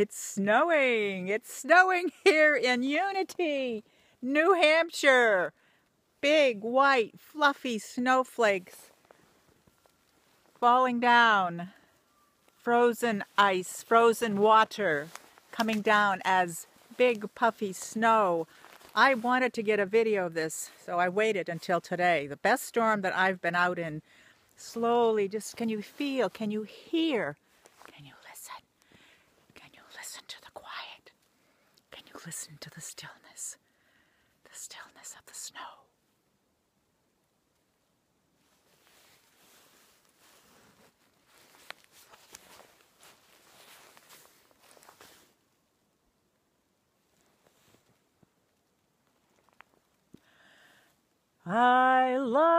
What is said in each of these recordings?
It's snowing. It's snowing here in Unity, New Hampshire. Big, white, fluffy snowflakes falling down. Frozen ice, frozen water coming down as big, puffy snow. I wanted to get a video of this, so I waited until today. The best storm that I've been out in. Slowly, just can you feel, can you hear listen to the stillness, the stillness of the snow. I love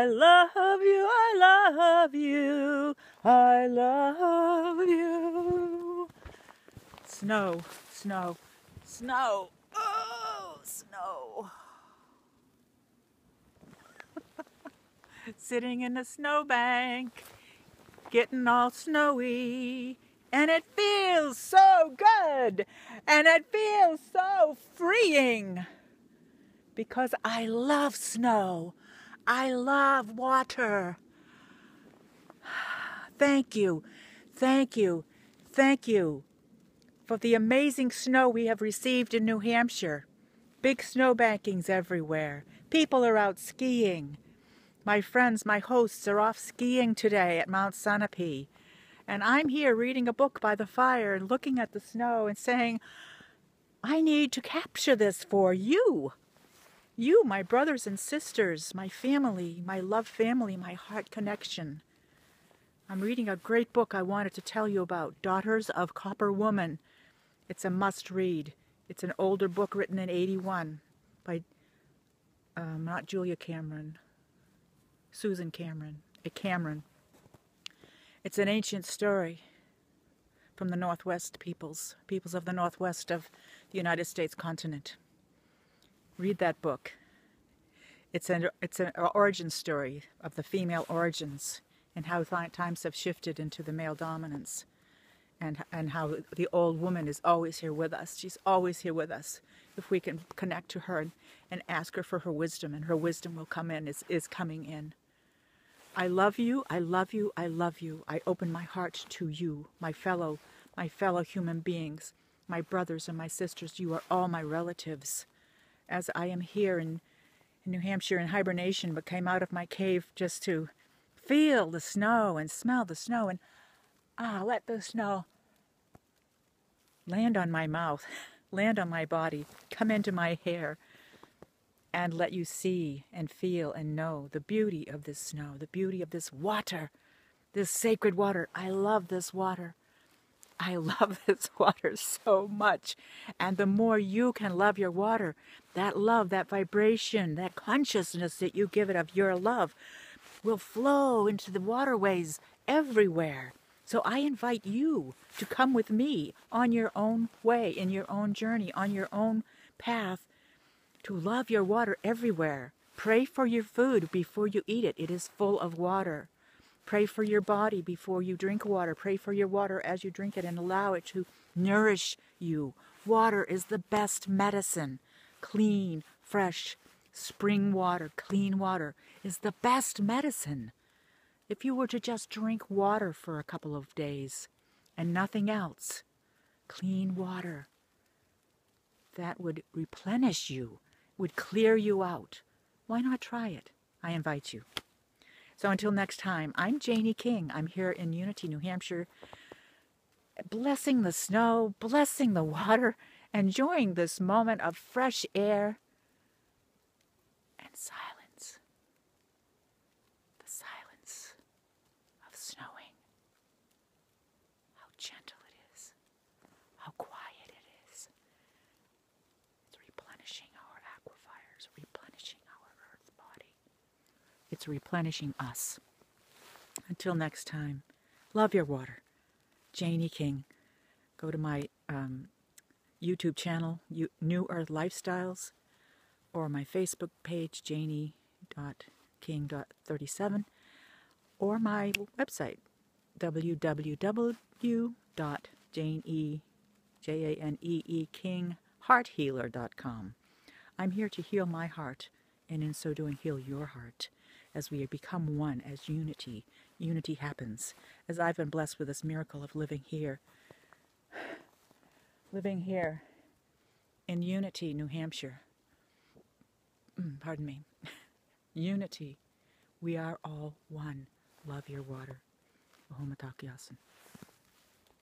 I love you, I love you, I love you. Snow, snow, snow, oh, snow. Sitting in a snowbank, getting all snowy, and it feels so good, and it feels so freeing because I love snow. I love water. Thank you, thank you, thank you for the amazing snow we have received in New Hampshire. Big snow bankings everywhere. People are out skiing. My friends, my hosts are off skiing today at Mount Sunapee. And I'm here reading a book by the fire and looking at the snow and saying, I need to capture this for you. You, my brothers and sisters, my family, my love family, my heart connection. I'm reading a great book I wanted to tell you about, Daughters of Copper Woman. It's a must read. It's an older book written in 81 by um, not Julia Cameron, Susan Cameron, a Cameron. It's an ancient story from the Northwest peoples, peoples of the Northwest of the United States continent. Read that book. It's an it's an origin story of the female origins and how times have shifted into the male dominance, and and how the old woman is always here with us. She's always here with us. If we can connect to her and, and ask her for her wisdom, and her wisdom will come in is is coming in. I love you. I love you. I love you. I open my heart to you, my fellow my fellow human beings, my brothers and my sisters. You are all my relatives as I am here in, in New Hampshire in hibernation, but came out of my cave just to feel the snow and smell the snow and ah, let the snow land on my mouth, land on my body, come into my hair, and let you see and feel and know the beauty of this snow, the beauty of this water, this sacred water. I love this water. I love this water so much. And the more you can love your water, that love, that vibration, that consciousness that you give it of your love will flow into the waterways everywhere. So I invite you to come with me on your own way, in your own journey, on your own path, to love your water everywhere. Pray for your food before you eat it. It is full of water. Pray for your body before you drink water. Pray for your water as you drink it and allow it to nourish you. Water is the best medicine. Clean, fresh, spring water, clean water is the best medicine. If you were to just drink water for a couple of days and nothing else, clean water, that would replenish you, would clear you out. Why not try it? I invite you. So until next time, I'm JaneE King. I'm here in Unity, New Hampshire, blessing the snow, blessing the water, enjoying this moment of fresh air and silence. The silence of snowing. How gentle it is, how quiet it is. It's replenishing our aquifers, replenishing it's replenishing us. Until next time, love your water. JaneE King. Go to my um, YouTube channel, New Earth Lifestyles. or my Facebook page, janie.king.37, or my website, www.janeekinghearthealer.com. I'm here to heal my heart, and in so doing, heal your heart as we become one, as unity. Unity happens. As I've been blessed with this miracle of living here, living here in Unity, New Hampshire. Mm, pardon me. Unity. We are all one. Love your water. Ahomatakiasan.